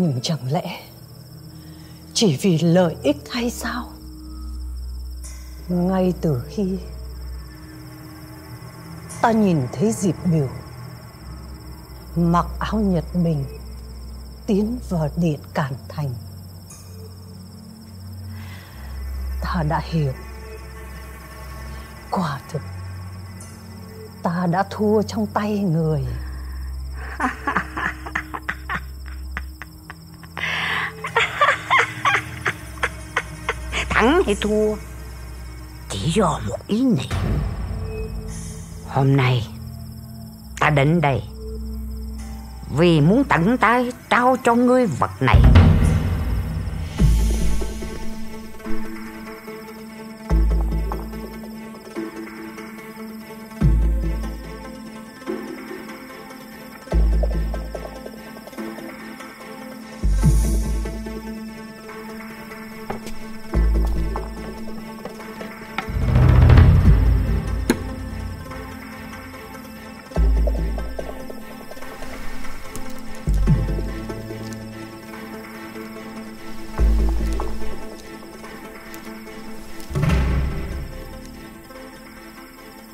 Nhưng chẳng lẽ chỉ vì lợi ích hay sao? Ngay từ khi ta nhìn thấy dịp Biểu, mặc áo Nhật Bình, tiến vào điện cản Thành. Ta đã hiểu quả thực, ta đã thua trong tay người. thắng hay thua? Chỉ do một ý niệm. Hôm nay, ta đến đây vì muốn tận tay trao cho ngươi vật này.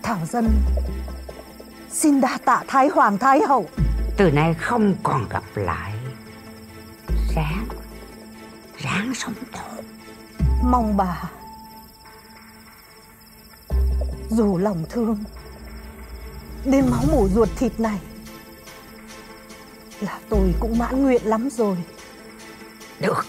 Thảo dân xin đa tạ Thái Hoàng Thái Hậu. từ nay không còn gặp lại ráng ráng sống tốt Mong bà dù lòng thương đến máu mủ ruột thịt này là tôi cũng mãn nguyện lắm rồi. được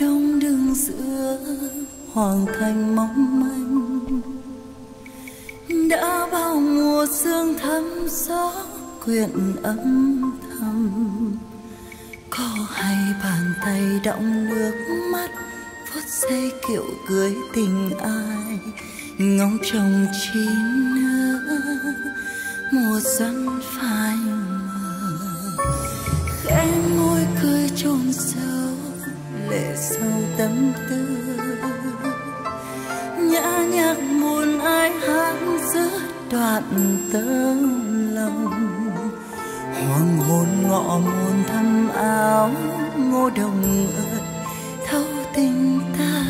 đông đường giữa hoàng thành mong manh. Đã bao mùa sương thấm gió quyện âm thầm. Có hay bàn tay đọng nước mắt phút dây kiệu cưới tình ai. Ngóng trông chi nữa mùa xuân tâm tư. Nhã nhạc buồn ai hát giữa đoạn tơ lòng. Hoàng hôn ngọ môn thăm áo ngô đồng ơi. Thâu tình ta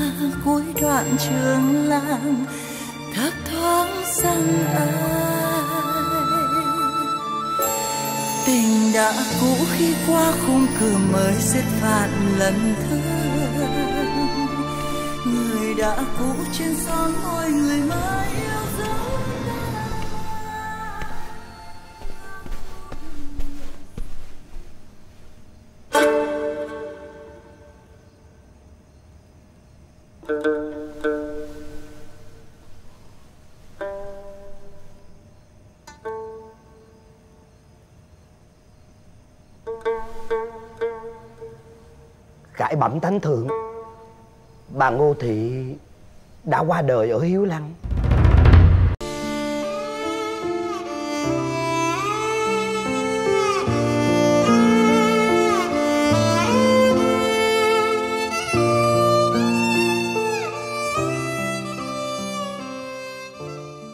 cuối đoạn trường làng. Thấp thoáng sang ai tình đã cũ khi qua khung cửa mới giết phạt lần thương. người đã cũ trên son môi người mới cải bẩm thánh thượng bà ngô thị đã qua đời ở hiếu lăng.